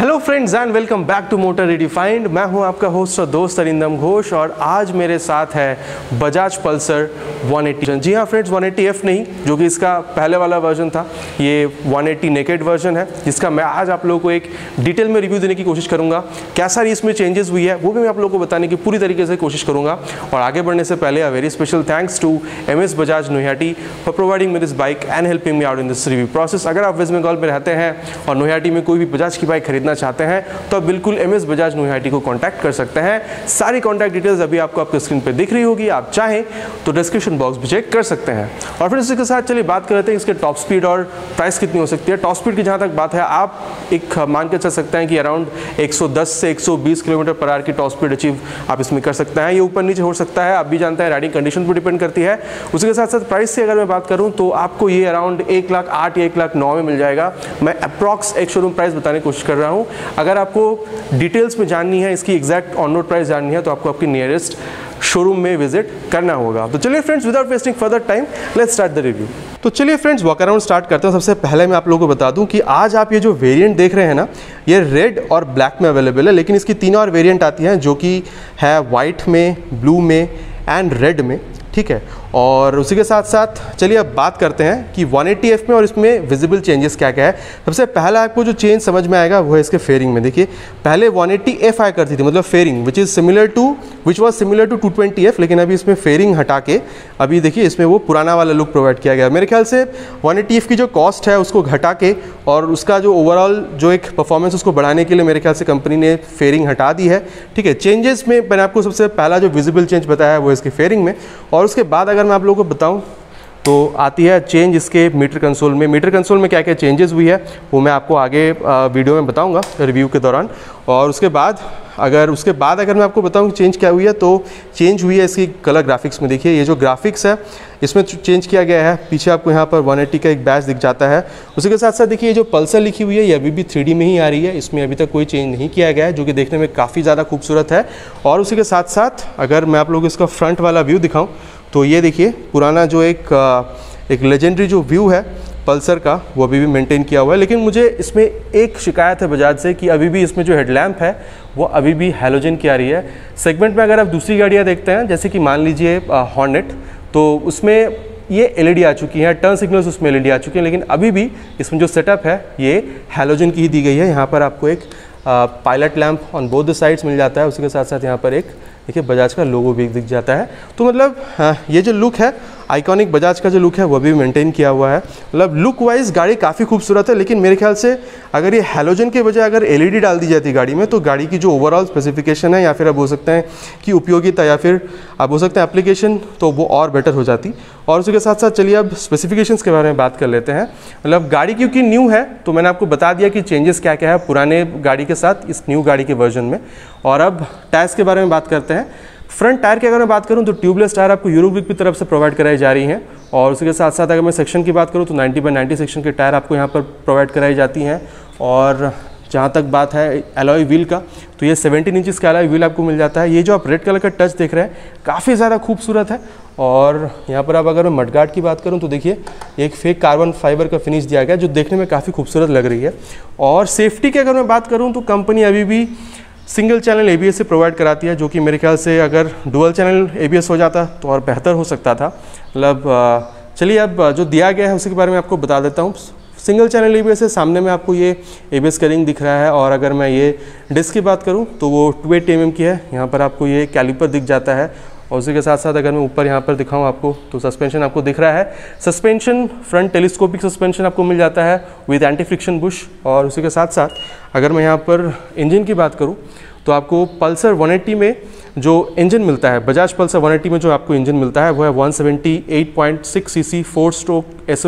Hello friends and welcome back to motor redefined मैं हूँ आपका होस्ट और दोस्त अरिंदम घोष और आज मेरे साथ है बजाज पल्सर 180 जी हाँ फ्रेंड्स 180F नहीं, जो कि इसका पहले वाला वर्जन था। ये 180 नेकेड वर्जन है, जिसका मैं आज आप लोगों को एक डिटेल में रिव्यू देने की कोशिश करूँगा। क्या सारी इसमें चेंजेस हुई है, वो भी मैं आप लोगों को बताने की पूरी तरीके से कोशिश करूँगा। और आगे बढ़ने से पहले a very special thanks to M S Bajaj नोहाटी for providing me this bike and helping me out in this review process अगर आप वेस्ट बंगाल में रहते हैं और नोहाटी में कोई भी बजाज की बाइक खरीदना चाहते हैं तो आप बिल्कुल एम एस बजाज नोहाटी को कॉन्टैक्ट कर सकते हैं। सारी कॉन्टैक्ट डिटेल्स अभी आपको आपके स्क्रीन पर दिख रही होगी, आप चाहें तो डिस्क्रिप्शन बॉक्स भी चेक कर सकते हैं। और फिर इसके साथ चलिए बात करते हैं इसके टॉप स्पीड और प्राइस कितनी हो सकती है। टॉप स्पीड की जहाँ तक बात है, आप एक मान के चल सकते हैं कि अराउंड 110 से 120 किलोमीटर पर आर की टॉप स्पीड अचीव आप इसमें कर सकते हैं। ये ऊपर नीचे हो सकता है, आप भी जानते हैं राइडिंग कंडीशन पर डिपेंड करती है। उसके साथ साथ प्राइस से अगर मैं बात करूँ तो आपको ये अराउंड एक लाख आठ या एक लाख नौ में मिल जाएगा। मैं अप्रॉक्स एक शोरूम प्राइस बताने की कोशिश कर रहा हूँ। अगर आपको डिटेल्स में जाननी है, इसकी एग्जैक्ट ऑन रोड प्राइस जाननी है तो आपको आपकी नियरेस्ट शोरूम में विज़िट करना होगा। तो चलिए friends without wasting further time let's start the review तो चलिए फ्रेंड्स वॉक अराउंड स्टार्ट करते हैं। सबसे पहले मैं आप लोगों को बता दूँ कि आज आप ये जो वेरिएंट देख रहे हैं ना, ये रेड और ब्लैक में अवेलेबल है, लेकिन इसकी तीनों और वेरिएंट आती हैं, जो कि है वाइट में ब्लू में एंड रेड में, ठीक है? और उसी के साथ साथ चलिए अब बात करते हैं कि 180F में और इसमें विजिबल चेंजेस क्या क्या है। सबसे पहला आपको जो चेंज समझ में आएगा वो है इसके फेयरिंग में। देखिए, पहले 180F आया करती थी मतलब fairing which is similar to which was similar to 220F लेकिन अभी इसमें फेयरिंग हटा के, अभी देखिए इसमें वो पुराना वाला लुक प्रोवाइड किया गया। मेरे ख्याल से 180F की जो कॉस्ट है उसको घटा के और उसका जो ओवरऑल जो एक परफॉर्मेंस उसको बढ़ाने के लिए मेरे ख्याल से कंपनी ने फेयरिंग हटा दी है। ठीक है चेंजेस में मैंने आपको सबसे पहला जो विजिबल चेंज बताया है वो इसके फेयरिंग में। और उसके बाद अगर मैं आप लोगों को बताऊँ तो आती है चेंज इसके मीटर कंसोल में। मीटर कंसोल में क्या क्या चेंजेस हुई है, वो मैं आपको आगे वीडियो में बताऊँगा रिव्यू के दौरान। और उसके बाद, अगर, उसके बाद अगर मैं आपको बताऊँ कि चेंज क्या हुई है तो चेंज हुई है इसकी कलर ग्राफिक्स में। देखिए, ये जो ग्राफिक्स है, इसमें चेंज किया गया है। पीछे आपको यहाँ पर 180 का एक बैच दिख जाता है। उसी के साथ साथ देखिए, ये जो पल्सर लिखी हुई है, ये अभी भी थ्री में ही आ रही है। इसमें अभी तक कोई चेंज नहीं किया गया है, जो कि देखने में काफ़ी ज़्यादा खूबसूरत है। और उसी के साथ साथ अगर मैं आप लोग इसका फ्रंट वाला व्यू दिखाऊँ तो ये देखिए, पुराना जो एक एक लेजेंडरी जो व्यू है पल्सर का, वो अभी भी मेंटेन किया हुआ है। लेकिन मुझे इसमें एक शिकायत है बजाज से कि अभी भी इसमें जो हेडलैम्प है, वो अभी भी हेलोजन की आ रही है। सेगमेंट में अगर आप दूसरी गाड़ियाँ देखते हैं, जैसे कि मान लीजिए हॉर्नेट तो उसमें ये एलईडी आ चुकी है टर्न सिग्नल्स उसमें एलईडी आ चुकी हैं, लेकिन अभी भी इसमें जो सेटअप है, ये हेलोजन की ही दी गई है। यहाँ पर आपको एक pilot lamp on both the sides मिल जाता है उसके साथ साथ यहाँ पर एक देखिए बजाज का लोगो भी दिख जाता है। तो मतलब हाँ, ये जो लुक है आइकॉनिक बजाज का जो लुक है, वो भी मेंटेन किया हुआ है। मतलब लुक वाइज गाड़ी काफ़ी खूबसूरत है, लेकिन मेरे ख्याल से अगर ये हेलोजन के बजाय अगर एलईडी डाल दी जाती गाड़ी में तो गाड़ी की जो ओवरऑल स्पेसिफिकेशन है, या फिर आप बोल सकते हैं कि उपयोगिता, या फिर आप बोल सकते हैं एप्लीकेशन तो वो और बेटर हो जाती। और उसके साथ साथ चलिए अब स्पेसिफिकेशन के बारे में बात कर लेते हैं। मतलब गाड़ी क्योंकि न्यू है तो मैंने आपको बता दिया कि चेंजेस क्या क्या है पुराने गाड़ी के साथ, इस न्यू गाड़ी के वर्जन में। और अब टायर्स के बारे में बात करते हैं। फ्रंट टायर की अगर मैं बात करूँ तो ट्यूबलेस टायर आपको यूरोग्रिक की तरफ़ से प्रोवाइड कराई जा रही हैं। और उसके साथ साथ अगर मैं सेक्शन की बात करूँ तो 90 बाई 90 सेक्शन के टायर आपको यहाँ पर प्रोवाइड कराई जाती हैं। और जहाँ तक बात है एलॉय व्हील का तो ये 17 इंचज़ का एलॉय व्हील आपको मिल जाता है। ये जो आप रेड कलर का टच देख रहे हैं, काफ़ी ज़्यादा खूबसूरत है। और यहाँ पर आप अगर मैं मडगार्ड की बात करूँ तो देखिए एक फेक कार्बन फाइबर का फिनिश दिया गया, जो देखने में काफ़ी खूबसूरत लग रही है। और सेफ्टी की अगर मैं बात करूँ तो कंपनी अभी भी सिंगल चैनल एबीएस से प्रोवाइड कराती है, जो कि मेरे ख्याल से अगर डुअल चैनल एबीएस हो जाता तो और बेहतर हो सकता था। मतलब चलिए अब जो दिया गया है उसके बारे में आपको बता देता हूँ। सिंगल चैनल एबीएस से सामने में आपको ये ए बी करिंग दिख रहा है, और अगर मैं ये डिस्क की बात करूँ तो वो टू एट एम की है। यहाँ पर आपको ये कैलिपर दिख जाता है और उसी के साथ साथ अगर मैं ऊपर यहाँ पर दिखाऊँ आपको तो सस्पेंशन आपको दिख रहा है। सस्पेंशन फ्रंट टेलीस्कोपिक सस्पेंशन आपको मिल जाता है विद एंटी फ्रिक्शन बुश और उसी के साथ साथ अगर मैं यहाँ पर इंजन की बात करूँ तो आपको पल्सर 180 में जो इंजन मिलता है बजाज पल्सर 180 में जो आपको इंजन मिलता है, वो है 178.6 CC four stroke S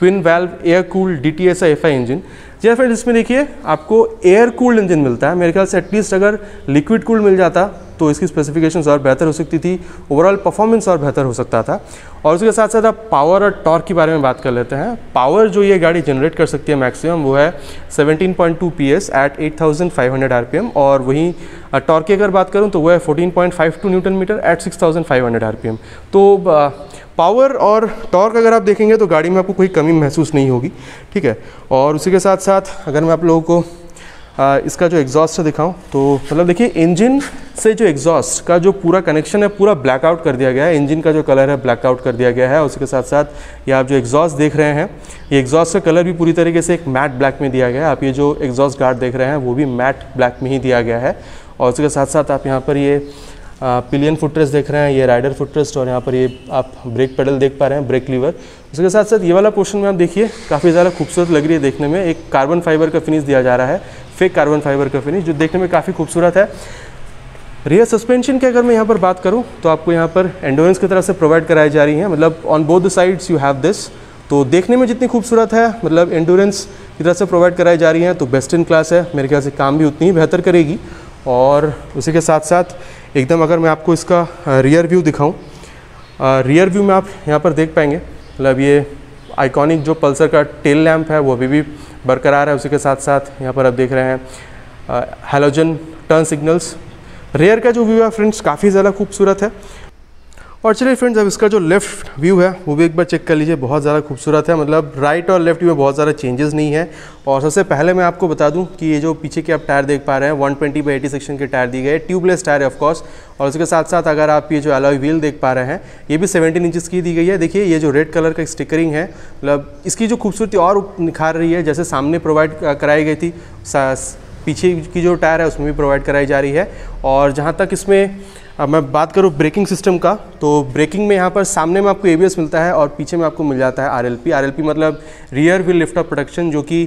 twin valve air cool D T S engine जी फ्रेंड इसमें देखिए, आपको एयर कूल्ड इंजन मिलता है। मेरे ख्याल से एटलीस्ट अगर लिक्विड कूल्ड मिल जाता तो इसकी स्पेसिफिकेशंस और बेहतर हो सकती थी। ओवरऑल परफॉर्मेंस और बेहतर हो सकता था। और उसके साथ साथ आप पावर और टॉर्क के बारे में बात कर लेते हैं। पावर जो ये गाड़ी जनरेट कर सकती है मैक्सिमम वो है 17.2 पीएस एट 8500 आरपीएम और वहीं टॉर्क की अगर बात करूँ तो वो है 14.52 न्यूटन मीटर एट 6500 आरपीएम तो पावर और टॉर्क अगर आप देखेंगे तो गाड़ी में आपको कोई कमी महसूस नहीं होगी ठीक है? और उसी के साथ साथ अगर मैं आप लोगों को आ, इसका जो एग्जॉस्ट दिखाऊँ तो मतलब देखिए इंजन से जो एग्जॉस्ट का जो पूरा कनेक्शन है पूरा ब्लैकआउट कर दिया गया है। इंजन का जो कलर है ब्लैकआउट कर दिया गया है। उसके साथ साथ ये आप जो एग्जॉस्ट देख रहे हैं ये एग्जॉस्ट का कलर भी पूरी तरीके से एक मैट ब्लैक में दिया गया है। आप ये जो एग्जॉस्ट गार्ड देख रहे हैं वो भी मैट ब्लैक में ही दिया गया है। और उसके साथ साथ आप यहाँ पर ये पिलियन फुटरेस्ट देख रहे हैं, ये राइडर फुटरेस्ट और यहाँ पर ये आप ब्रेक पेडल देख पा रहे हैं, ब्रेक लीवर। उसके साथ साथ ये वाला पोर्शन में आप देखिए, काफ़ी ज़्यादा खूबसूरत लग रही है देखने में। एक कार्बन फाइबर का फिनिश दिया जा रहा है फेक कार्बन फाइबर का फिनिश, जो देखने में काफ़ी खूबसूरत है। रियर सस्पेंशन की अगर मैं यहाँ पर बात करूँ तो आपको यहाँ पर एंडोरेंस की तरफ़ से प्रोवाइड कराई जा रही है। मतलब on both the sides you have this तो देखने में जितनी खूबसूरत है मतलब एंडोरेंस की तरफ़ से प्रोवाइड कराई जा रही है तो बेस्ट इन क्लास है। मेरे ख्याल से काम भी उतनी ही बेहतर करेगी। और उसी के साथ साथ एकदम अगर मैं आपको इसका रियर व्यू दिखाऊँ रियर व्यू में आप यहाँ पर देख पाएँगे मतलब ये आइकॉनिक जो पल्सर का टेल लैम्प है, वो अभी भी बरकरार है, उसी के साथ साथ यहाँ पर आप देख रहे हैं हेलोजन टर्न सिग्नल्स रेयर का जो व्यू है फ्रेंड्स काफ़ी ज़्यादा खूबसूरत है। और चलिए फ्रेंड्स अब इसका जो लेफ़्ट व्यू है, वो भी एक बार चेक कर लीजिए, बहुत ज़्यादा खूबसूरत है। मतलब राइट और लेफ़्ट में बहुत ज़्यादा चेंजेस नहीं है। और सबसे पहले मैं आपको बता दूँ कि ये जो पीछे के आप टायर देख पा रहे हैं 120 ट्वेंटी बाई एटी सेक्शन के टायर दिए गए ट्यूबलेस टायर है ऑफकोर्स और उसके साथ साथ अगर आप ये जो अलॉय व्हील देख पा रहे हैं, ये भी सेवेंटीन इंचज़ की दी गई है। देखिए, ये जो रेड कलर का स्टिकरिंग है मतलब इसकी जो खूबसूरती और निखार रही है, जैसे सामने प्रोवाइड कराई गई थी पीछे की जो टायर है, उसमें भी प्रोवाइड कराई जा रही है। और जहाँ तक इसमें अब मैं बात करूँ ब्रेकिंग सिस्टम का तो ब्रेकिंग में यहाँ पर सामने में आपको एबीएस मिलता है और पीछे में आपको मिल जाता है आर एल मतलब rear wheel lift off protection जो कि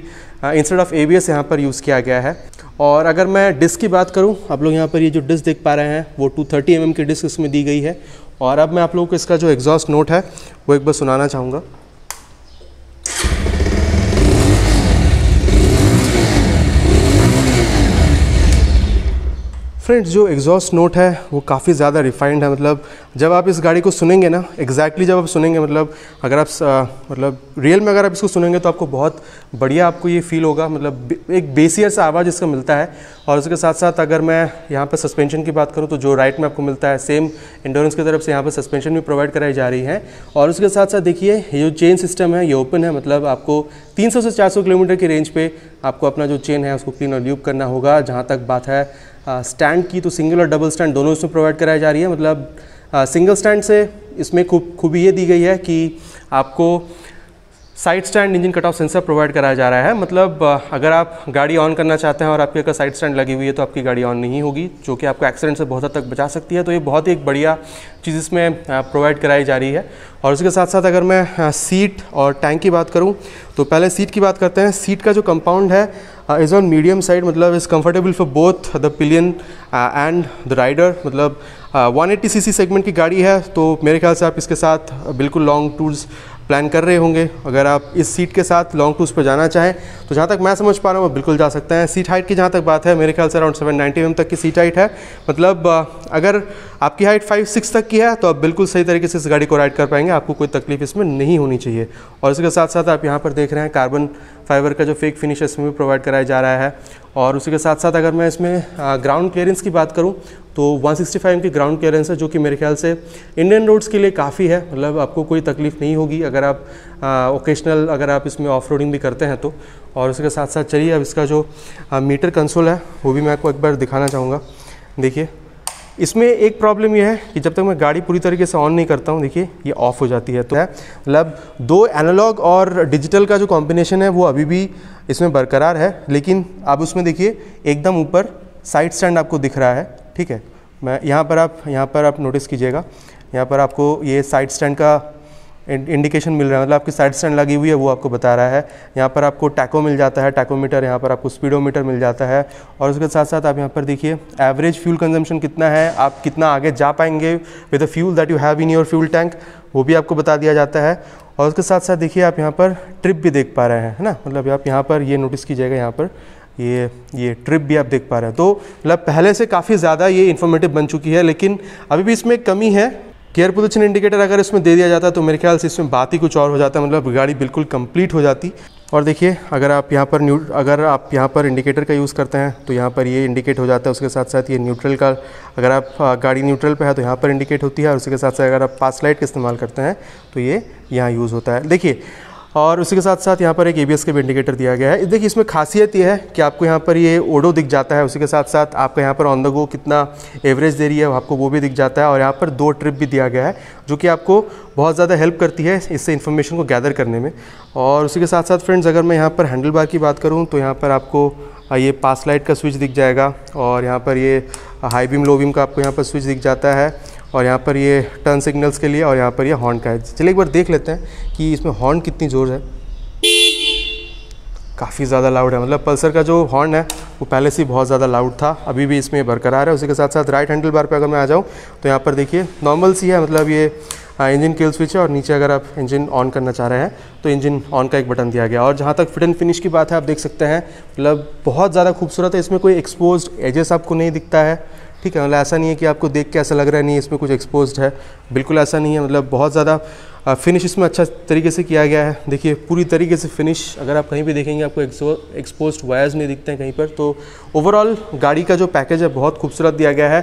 इंस्टेड ऑफ़ ए यहाँ पर यूज़ किया गया है। और अगर मैं डिस्क की बात करूँ, आप लोग यहाँ पर ये जो डिस्क देख पा रहे हैं, वो टू थर्टी mm की डिस्क इसमें दी गई है। और अब मैं आप लोगों को इसका जो एग्जॉस्ट नोट है, वो एक बार सुनाना चाहूँगा। फ्रेंड्स जो एग्जॉस्ट नोट है वो काफ़ी ज़्यादा रिफाइंड है। मतलब जब आप इस गाड़ी को सुनेंगे ना एग्जैक्टली exactly जब आप सुनेंगे मतलब अगर आप आ, मतलब रियल में अगर आप इसको सुनेंगे तो आपको बहुत बढ़िया आपको ये फील होगा। मतलब एक बेसियर सा आवाज़ इसका मिलता है। और उसके साथ साथ अगर मैं यहाँ पर सस्पेंशन की बात करूँ तो जो राइट में आपको मिलता है सेम इंडोरेंस की तरफ़ से यहाँ पर सस्पेंशन भी प्रोवाइड कराई जा रही है। और उसके साथ साथ देखिए ये जो चेन सिस्टम है ये ओपन है। मतलब आपको 300 से 400 किलोमीटर की रेंज पे आपको अपना जो चेन है उसको क्लीन और ल्यूब करना होगा। जहाँ तक बात है स्टैंड की तो सिंगल और डबल स्टैंड दोनों इसमें प्रोवाइड कराई जा रही है। मतलब सिंगल स्टैंड से इसमें खूब, खूबी ये दी गई है कि आपको side stand engine cut off sensor provide कराया जा रहा है। मतलब अगर आप गाड़ी ऑन करना चाहते हैं और आपकी अगर साइड स्टैंड लगी हुई है तो आपकी गाड़ी ऑन नहीं होगी, जो कि आपको एक्सीडेंट से बहुत हद तक बचा सकती है। तो ये बहुत ही एक बढ़िया चीज़ इसमें प्रोवाइड कराई जा रही है। और उसके साथ साथ अगर मैं सीट और टैंक की बात करूँ तो पहले सीट की बात करते हैं। सीट का जो कंपाउंड है इज़ ऑन मीडियम साइड मतलब is comfortable for both the pillion and the rider मतलब वन एट्टी सी सेगमेंट की गाड़ी है तो मेरे ख्याल से आप इसके साथ बिल्कुल लॉन्ग टूर्स प्लान कर रहे होंगे। अगर आप इस सीट के साथ लॉन्ग टूर्स पर जाना चाहें तो जहाँ तक मैं समझ पा रहा हूँ बिल्कुल जा सकते हैं। सीट हाइट की जहाँ तक बात है, मेरे ख्याल से अराउंड सेवन नाइन्टी एम तक की सीट हाइट है। मतलब अगर आपकी हाइट फाइव सिक्स तक की है तो आप बिल्कुल सही तरीके से इस गाड़ी को राइड कर पाएँगे। आपको कोई तकलीफ़ इसमें नहीं होनी चाहिए। और इसके साथ साथ आप यहाँ पर देख रहे हैं कार्बन फाइबर का जो फेक फिनिश इसमें भी प्रोवाइड कराया जा रहा है। और उसी के साथ साथ अगर मैं इसमें ग्राउंड क्लियरेंस की बात करूँ तो 165 की ग्राउंड क्लियरेंस है जो कि मेरे ख्याल से इंडियन रोड्स के लिए काफ़ी है। मतलब आपको कोई तकलीफ़ नहीं होगी अगर आप ओकेशनल अगर आप इसमें ऑफ़ भी करते हैं तो। और उसके साथ साथ चलिए अब इसका जो आ, मीटर कंसोल है वो भी मैं आपको एक बार दिखाना चाहूँगा। देखिए इसमें एक प्रॉब्लम यह है कि जब तक मैं गाड़ी पूरी तरीके से ऑन नहीं करता हूँ, देखिए, ये ऑफ़ हो जाती है। तो मतलब दो एनालॉग और डिजिटल का जो कॉम्बिनेशन है, वो अभी भी इसमें बरकरार है। लेकिन अब उसमें देखिए, एकदम ऊपर साइड स्टैंड आपको दिख रहा है, ठीक है? मैं, यहाँ पर आप, यहाँ पर आप नोटिस कीजिएगा। यहाँ पर आपको ये साइड स्टैंड का इंडिकेशन मिल रहा है। मतलब आपकी साइड स्टैंड लगी हुई है, वो आपको बता रहा है। यहाँ पर आपको टैको मिल जाता है टैकोमीटर यहाँ पर आपको स्पीडोमीटर मिल जाता है। और उसके साथ साथ आप यहाँ पर देखिए एवरेज फ्यूल कंजम्पशन कितना है, आप कितना आगे जा पाएँगे with the fuel that you have in your fuel tank वो भी आपको बता दिया जाता है। और उसके साथ साथ देखिए, आप यहाँ पर ट्रिप भी देख पा रहे हैं, है ना? मतलब आप यहाँ पर ये नोटिस कीजिएगा, यहाँ पर ये ये ट्रिप भी आप देख पा रहे हैं। तो मतलब पहले से काफ़ी ज़्यादा ये इन्फॉर्मेटिव बन चुकी है, लेकिन अभी भी इसमें कमी है। केयर पोजिशन इंडिकेटर अगर इसमें दे दिया जाता तो मेरे ख्याल से इसमें बात ही कुछ और हो जाता मतलब गाड़ी बिल्कुल कंप्लीट हो जाती। और देखिए, अगर आप यहाँ पर न्यू अगर आप यहाँ पर इंडिकेटर का यूज़ करते हैं तो यहाँ पर ये इंडिकेट हो जाता है, उसके साथ साथ ये न्यूट्रल का, अगर आप गाड़ी न्यूट्रल पे है तो यहाँ पर इंडिकेट होती है, और उसके साथ साथ अगर आप पास लाइट का इस्तेमाल करते हैं तो ये यहाँ यूज़ होता है। देखिए और उसी के साथ साथ यहाँ पर एक एबीएस का भी इंडिकेटर दिया गया है। देखिए, इसमें खासियत ये है कि आपको यहाँ पर ये ओडो दिख जाता है। उसी के साथ साथ आपका यहाँ पर ऑन द गो कितना एवरेज दे रही है, आपको वो भी दिख जाता है और यहाँ पर दो ट्रिप भी दिया गया है, जो कि आपको बहुत ज़्यादा हेल्प करती है इससे इन्फॉर्मेशन को गैदर करने में। और उसी के साथ साथ फ्रेंड्स अगर मैं यहाँ पर हैंडल बार की बात करूँ तो यहाँ पर आपको ये पास लाइट का स्विच दिख जाएगा और यहाँ पर ये हाई बीम लो बीम का आपको यहाँ पर स्विच दिख जाता है। और यहाँ पर ये टर्न सिग्नल्स के लिए और यहाँ पर ये हॉर्न का है। चलिए एक बार देख लेते हैं कि इसमें हॉर्न कितनी ज़ोर है। काफ़ी ज़्यादा लाउड है। मतलब पल्सर का जो हॉर्न है, वो पहले से ही बहुत ज़्यादा लाउड था। अभी भी इसमें बरकरार है। उसी के साथ साथ राइट हैंडल बार पर अगर मैं आ जाऊँ तो यहाँ पर देखिए नॉर्मल सी है। मतलब ये इंजन किल स्विच है और नीचे अगर आप इंजन ऑन करना चाह रहे हैं तो इंजन ऑन का एक बटन दिया गया। और जहाँ तक फिट एंड फिनिश की बात है, आप देख सकते हैं मतलब बहुत ज़्यादा खूबसूरत है। इसमें कोई एक्सपोज एजेस आपको नहीं दिखता है। ठीक है मतलब ऐसा नहीं है कि आपको देख के ऐसा लग रहा है, नहीं, इसमें कुछ एक्सपोज है। बिल्कुल ऐसा नहीं है मतलब बहुत ज़्यादा फिनिश इसमें अच्छा तरीके से किया गया है। देखिए, पूरी तरीके से फिनिश अगर आप कहीं भी देखेंगे, आपको एक्सपोज वायर्स नहीं दिखते हैं कहीं पर तो ओवरऑल गाड़ी का जो पैकेज है, बहुत खूबसूरत दिया गया है।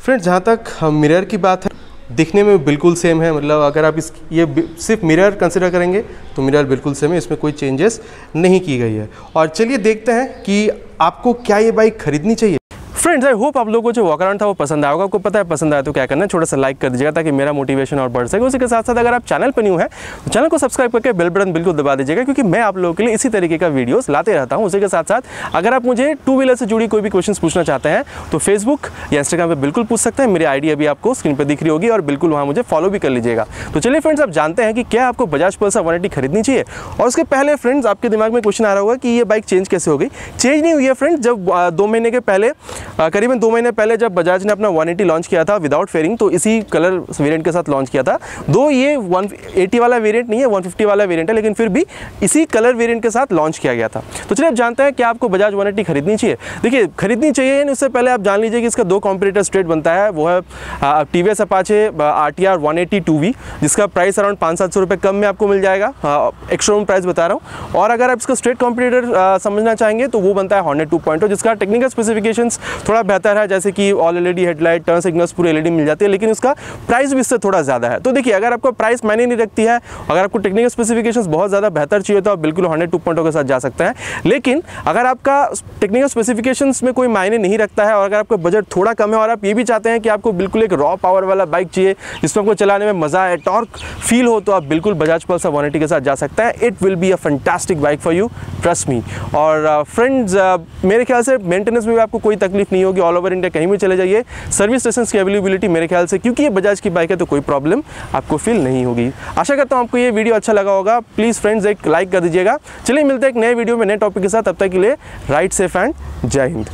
फ्रेंड्स जहाँ तक मिरर की बात है, दिखने में बिल्कुल सेम है। मतलब अगर आप इस, ये सिर्फ़ मिरर कंसिडर करेंगे तो मिरर बिल्कुल सेम है, इसमें कोई चेंजेस नहीं की गई है। और चलिए देखते हैं कि आपको क्या ये बाइक खरीदनी चाहिए। फ्रेंड्स आई होप आप लोगों को जो वॉक अराउंड था वो पसंद आएगा आपको पता है पसंद आया तो क्या करना है? छोटा सा लाइक कर दीजिएगा ताकि मेरा मोटिवेशन और बढ़ सके। उसी के साथ साथ अगर आप चैनल पर न्यू है तो चैनल को सब्सक्राइब करके बेल बटन बिल्कुल दबा दीजिएगा, क्योंकि मैं आप लोगों के लिए इसी तरीके का वीडियोस लाते रहता हूँ। उसी के साथ साथ अगर आप मुझे टू व्हीलर से जुड़ी कोई भी क्वेश्चन पूछना चाहते हैं तो फेसबुक या इंस्टाग्राम पर बिल्कुल पूछ सकते हैं। मेरी आईडी अभी आपको स्क्रीन पर दिख रही होगी और बिल्कुल वहाँ मुझे फॉलो भी कर लीजिएगा। तो चलिए फ्रेंड्स आप जानते हैं कि क्या आपको बजाज पल्सर वन खरीदनी चाहिए? और उसके पहले फ्रेंड्स आपके दिमाग में क्वेश्चन आ रहा होगा कि ये बाइक चेंज कैसे हो गई? चेंज नहीं हुई है फ्रेंड्स जब दो महीने के पहले करीबन दो महीने पहले जब बजाज ने अपना 180 लॉन्च किया था विदाउट फेयरिंग तो इसी कलर वेरिएंट के साथ लॉन्च किया था। दो ये 180 वाला वेरिएंट नहीं है 150 वाला वेरिएंट है, लेकिन फिर भी इसी कलर वेरिएंट के साथ लॉन्च किया गया था। तो चलिए, आप जानते हैं कि आपको बजाज 180 खरीदनी चाहिए। देखिए, खरीदनी चाहिए यानी उससे पहले आप जान लीजिए कि इसका दो कॉम्पिटेटर स्ट्रेट बनता है, वो है T V S Apache R T R one eighty two V जिसका प्राइस अराउंड पाँच सात सौ रुपये कम में आपको मिल जाएगा। एक्स्ट्रा प्राइस बता रहा हूँ। और अगर आप इसका स्ट्रेट कॉम्पिटेटर समझना चाहेंगे तो वो बनता है हॉर्नेट टू पॉइंट जिसका टेक्निकल स्पेसिफिकेशन थोड़ा बेहतर है जैसे कि all LED headlight turn signals पूरे एलईडी मिल जाती है लेकिन उसका प्राइस भी इससे थोड़ा ज़्यादा है। तो देखिए अगर आपको प्राइस मैंने नहीं रखती है अगर आपको टेक्निकल स्पेसिफिकेशन बहुत ज़्यादा बेहतर चाहिए तो आप बिल्कुल हंड्रेड टू पॉइंटों के साथ जा सकते हैं। लेकिन अगर आपका टेक्निकल स्पेसिफिकेशन में कोई मायने नहीं रखता है और अगर आपका बजट थोड़ा कम है और आप ये भी चाहते हैं कि आपको बिल्कुल एक रॉ पावर वाला बाइक चाहिए जिसमें आपको चलाने में मज़ा है टॉर्क फील हो तो आप बिल्कुल बजाज पल्सर वन के साथ जा सकते हैं। It will be a fantastic bike for you trust me और फ्रेंड्स uh, uh, मेरे ख्याल से मेंटेनेंस में भी आपको कोई तकलीफ़ नहीं होगी ऑल ओवर इंडिया कहीं भी चले जाइए। सर्विस स्टेशन की अवेलेबिलिटी मेरे ख्याल से, क्योंकि ये बजाज की बाइक है तो कोई प्रॉब्लम आपको फील नहीं होगी। आशा करता हूँ आपको ये वीडियो अच्छा लगा होगा। प्लीज़ फ्रेंड्स एक लाइक कर दीजिएगा। चलिए मिलते हैं एक नए वीडियो में, नए टॉपिक के साथ। तब तक के लिए राइट सेफ़ एंड जय हिंद।